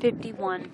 51.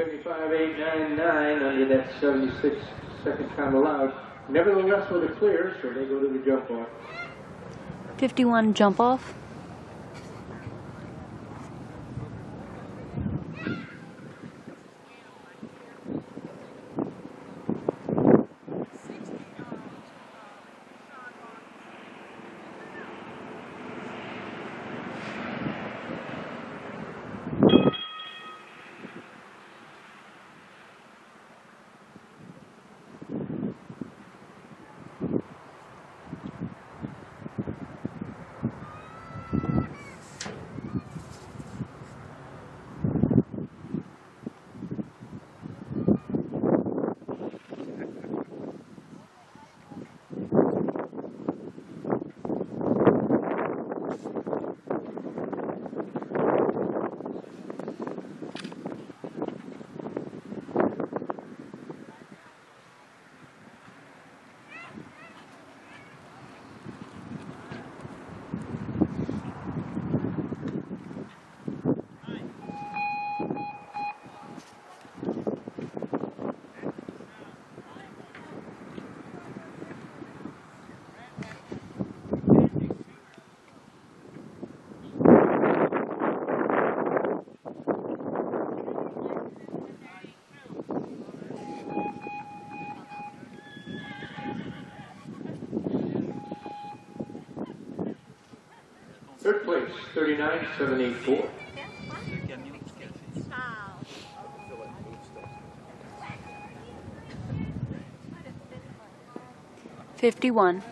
75899 under that 76 second time allowed. Nevertheless, with a clear, so they go to the jump off. 51 jump off. Third place, thirty-nine, seven, eight, four. 51.